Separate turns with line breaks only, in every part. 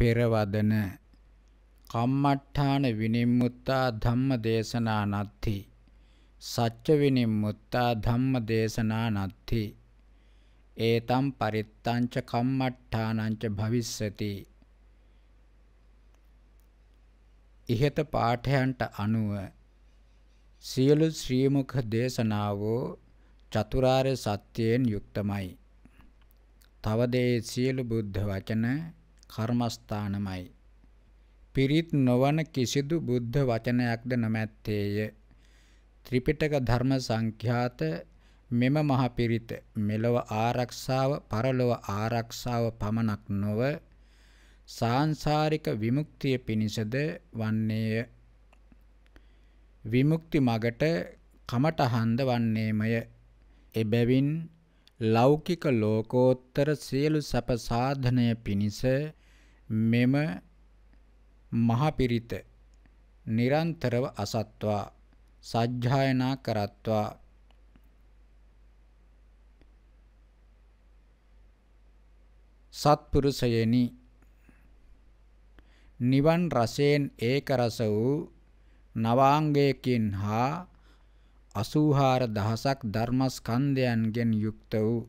පෙරවදන කම්මට්ඨාන විනිම්මුත්තා ධම්ම දේශනා නත්ති සච්ච විනිම්මුත්තා ධම්ම දේශනා නත්ති ඒතම් පරිත්තංච කම්මට්ඨානංච භවිස්සති. ඉහත පාඨයන්ට අනුව සියලු ශ්‍රීමුඛ දේශනාවෝ චතුරාර්ය සත්‍යයෙන් යුක්තමයි. තවදේ සියලු බුද්ධ වචන කර්මස්ථානමයි. පිරිත් නොවන කිසිදු බුද්ධ වචනයක්ද නොමැත්තේය. ත්‍රිපිටක ධර්ම සංඛ්‍යාත මෙම මහ පිරිත මෙලොව ආරක්ෂාව පරලොව ආරක්ෂාව පමණක් නොව සාංශාරික විමුක්තිය පිණිසද වන්නේය. විමුක්ති මගට කමටහන්ද වන්නේමය. එබැවින් ලෞකික ලෝකෝත්තර සියලු සැප සාධනය පිණිස මෙම මහ පිරිත නිරන්තරව අසත්වා සජ්ජායනා කරත්වා. සත්පුරුෂයනි. නිවන් රසයෙන් ඒක රස වූ නවාංගයකින් හා 84 දහසක් ධර්මස්කන්ධයන්ගෙන් යුක්ත වූ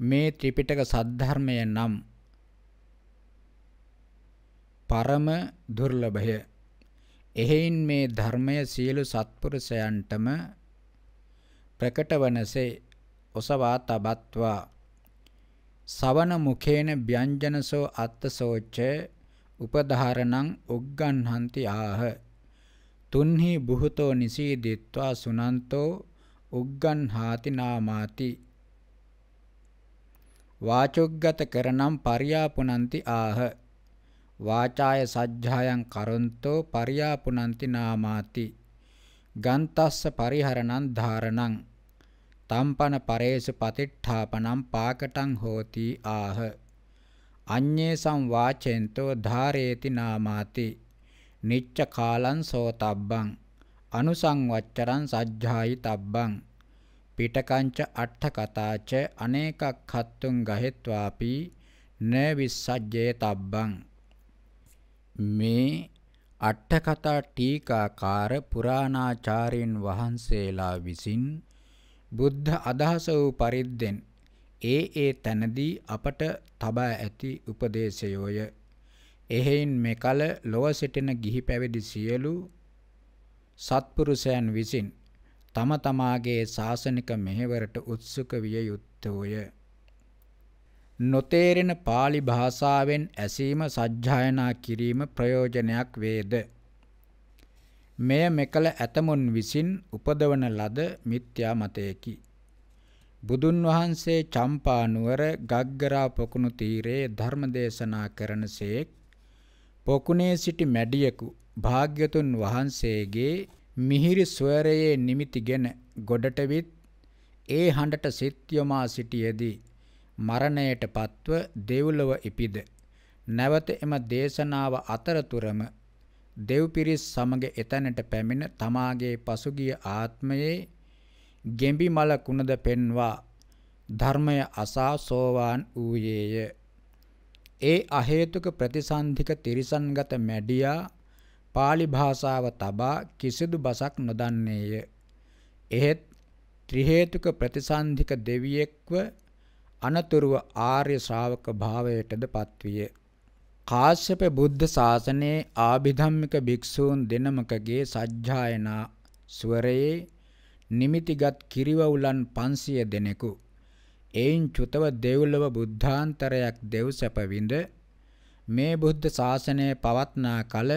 මේ ත්‍රිපිටක සද්ධර්මය නම් පරම දුර්ලභය. එහෙයින් මේ ධර්මය සියලු සත්පුරුෂයන්ටම ප්‍රකට වනසේ ඔසවා තබත්වා. සවන මුඛේන ව්‍යංජනසෝ අත්තසෝච්ච උපධාරණං උග්ගන්හන්ති ආහ. තුන්හි බුහතෝ නිසීදිත්වා සුනන්තෝ උග්ගන්හාති නාමාති. වාචොග්ගත කරනම් පරියාපුනන්ති ආහ. වාචාය සජ්ජායන් කරොන්තෝ පරියාපුනන්ති නාමාති. ගන්තස්ස පරිහරණං ධාරණං. තම්පන පරේසු පතිට්ඨාපනම් පාකටං හෝති ආහ. අඤ්ඤේ සංවාචෙන්තෝ ධාරේති නාමාති. නිච්ච කාලං සෝතබ්බං. අනුසංවච්චරං සජ්ජායි තබ්බං. පිටකංච අට්ඨ කතාච අනේකක් හත්තුන් ගහෙත්වාපි න විස්සජ්ජේ තබ්බං. මේ අට්ඨ කතා ටීකාකාර පුරාණාචාර්යින් වහන්සේලා විසින් බුද්ධ අදහස වූ පරිද්දෙන් ඒ ඒ තැනදී අපට තබා ඇති උපදේශයෝය. එහෙයින් මෙකල ලොව සිටින ගිහි පැවිදි සියලු සත්පුරුෂයන් විසින් තම තමාගේ ශාසනික මෙහෙවරට උත්සුක විය යුත්තෝය. නොතේරෙන pāli භාෂාවෙන් ඇසීම සජ්ජායනා කිරීම ප්‍රයෝජනයක් වේද. මෙය මෙකල ඇතමුන් විසින් උපදවන ලද මිත්‍යා මතයකි. බුදුන් වහන්සේ චම්පා නුවර ගග්ගරා පොකුණු තීරයේ ධර්ම දේශනා කරනසේක් පොකුණේ සිටි මැඩියෙකු භාග්‍යතුන් වහන්සේගේ මිහිරි ස්වරයේ නිමිතිගෙන ගොඩට විත් ඒ හඬට සිත් යොමා සිටියේදී මරණයට පත්ව දෙව්ලොව ඉපිද නැවත එම දේශනාව අතරතුරම දෙව් පිරිස් සමග එතැනට පැමිණ තමාගේ පසුගිය ආත්මයේ ගෙඹි මල කුණද පෙන්වා ධර්මය අසා සෝවාන් වූයේය. ඒ අහේතුක ප්‍රතිසන්ධික තිරිසන්ගත මැඩියා pāli භාෂාව තබා කිසිදු බසක් නොදන්නේය. එහෙත් ත්‍රි හේතුක ප්‍රතිසන්ධික දෙවියෙක්ව අනතුරුව ආර්ය ශ්‍රාවක භාවයටද පත්විය. කාශ්‍යප බුද්ධ ශාසනයේ ආභිධම්මික භික්ෂූන් දෙනමකගේ සජ්ජායනා ස්වරයේ නිමිතිගත් කිරිවවුලන් 500 දෙනෙකු එයින් චුතව දෙව්ලොව බුද්ධාන්තරයක් දෙව් සැපවිඳ මේ බුද්ධ ශාසනය පවත්නා කල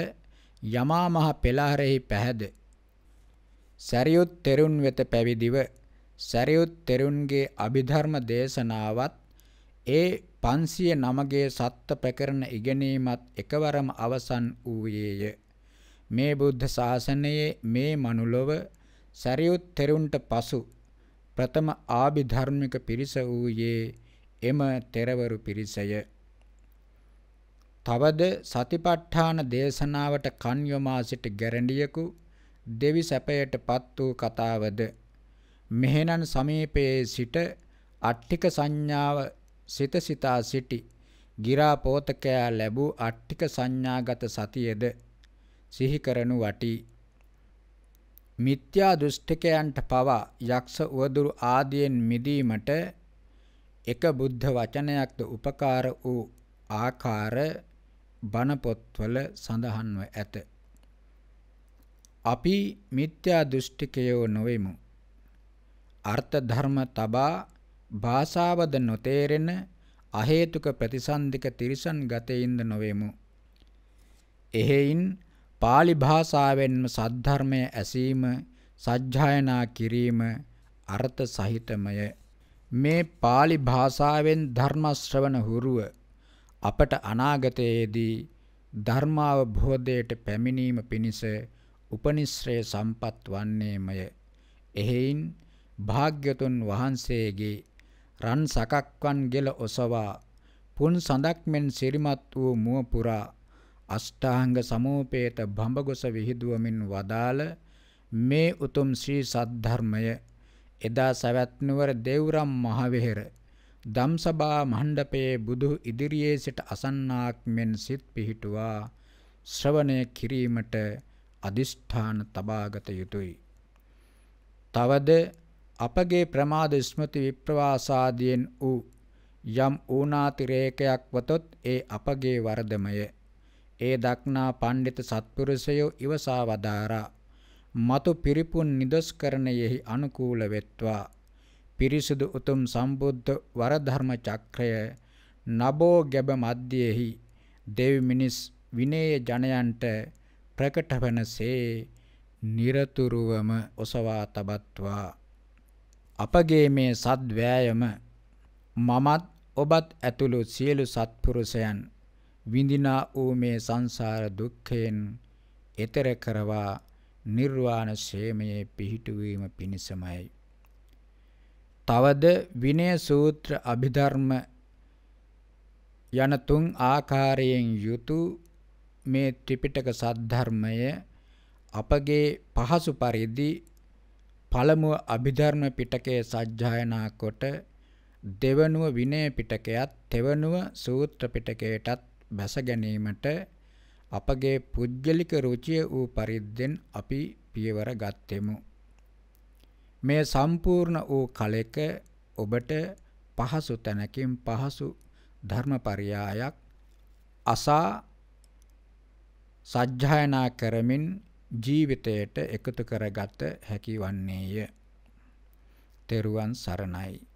යමා මහ පෙළහරෙහි පැහැද සරියුත් තෙරුන් වෙත පැවිදිව සරියුත් තෙරුන්ගේ අභිධර්ම දේශනාවත් ඒ 500 නමගේ සත්ත්ව ප්‍රකරණ ඉගෙනීමත් එකවරම අවසන් වූයේය. මේ බුද්ධ ශාසනයේ මේ මනුලොව සරියුත් තෙරුන්ට පසු ප්‍රථම ආභිධර්මික පිරිස වූයේ එම තෙරවරු පිරිසය. තවද සතිපට්ඨාන දේශනාවට කන් යොමා සිට ගැරඬියෙකු දෙවි සැපයටපත් වූ කතාවද මෙහෙණන් සමීපයේ සිට අට්ටික සංඥාව සිත සිතා සිටි ගිරා පෝතකයා ලැබූ අට්ටික සංඥාගත සතියද සිහි කරනු වටී. මිත්‍යා දෘෂ්ටිකයන්ට පවා යක්ෂ උවදුරු ආදියෙන් මිදීමට එක බුද්ධ වචනයක්ද උපකාර වූ ආකාර බණ පොත්වල සඳහන්ව ඇත. අපි මිත්‍යා දෘෂ්ටිකයෝ නොවෙමු. අර්ථ ධර්ම තබා භාෂාවද නොතේරෙන අහේතුක ප්‍රතිසන්දික තිරිසන් ගතයින්ද නොවෙමු. එහෙයින් pāli භාෂාවෙන්ම සද්ධර්මය ඇසීම සජ්ජායනා කිරීම අර්ථ සහිතමය. මේ pāli භාෂාවෙන් ධර්ම ශ්‍රවණ හුරුව අපට අනාගතයේදී ධර්මාවබෝධයට පැමිණීම පිණිස උපනිශ්‍රේ සම්පත් වන්නේමය. එහෙයින් භාග්‍යතුන් වහන්සේගේ රන් සකක්වන් ගෙල ඔසවා පුන් සඳක් මෙන් සිරිමත් වූ මුව පුරා අෂ්ටාංග සමෝපේත බඹගොස විහිදුවමින් වදාළ මේ උතුම් ශ්‍රී සද්ධර්මය එදා සවැත් නුවර දේවරම් මහවෙහෙර ධම්සභා මණ්ඩපයේ බුදු ඉදිරියේ සිට අසන්නාක් මෙන් සිත් පිහිටුවා ශ්‍රවණය කිරීමට අදිෂ්ඨාන තබාගත යුතුය. තවද අපගේ ප්‍රමාද ස්මෘති විප්‍රවාසාදියෙන් වූ යම් ඌනාතිරේකයක් වතොත් ඒ අපගේ වරදමය. ඒ දක්නා පණ්ඩිත සත්පුරුෂයෝ ඉවසා වදාරා. මතු පිරිපුන් නිදොස් කරණයෙහි අනුකූල වෙත්වා. පිරිසුදු උතුම් සම්බුද්ධ වරධර්ම චක්‍රය නබෝ ගැබ මැද්දේහි දෙව් මිනිස් විනේය ජනයන්ට ප්‍රකට වනසේ নিরතුරුවම ඔසවා තබත්වා. අපගේ මේ සද්වෑයම මමත් ඔබත් ඇතුළු සියලු සත්පුරුෂයන් විඳිනා වූ මේ සංසාර දුක්ඛයෙන් එතර කරවා නිර්වාණ ශේමයේ පිහිටුවීම පිණිසමයි. තවද විනය සූත්‍ර අභිධර්ම යන තුන් ආකාරයෙන් යුතු මේ ත්‍රිපිටක සද්ධර්මය අපගේ පහසු පරිදි පළමුව අභිධර්ම පිටකයේ සජ්ජායනා කොට දෙවනුව විනය පිටකයත් තෙවනුව සූත්‍ර පිටකයටත් බැස ගැනීමට අපගේ පුජ්‍යලික රුචිය වූ පරිද්දෙන් අපි පියවර ගත්තෙමු. මේ සම්පූර්ණ වූ කලෙක ඔබට පහසු තැනකින් පහසු ධර්මපරියායක් අසා සජ්ජායනා කරමින් ජීවිතයට එකතු කරගත හැකි වන්නේය. තෙරුවන් සරණයි